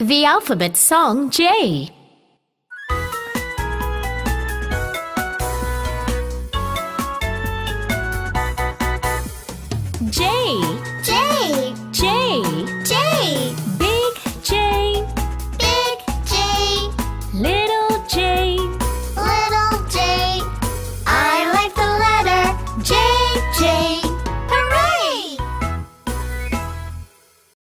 The alphabet song J. J. J. J. J. Big J. Big J. Little J. Little J. I like the letter J. J.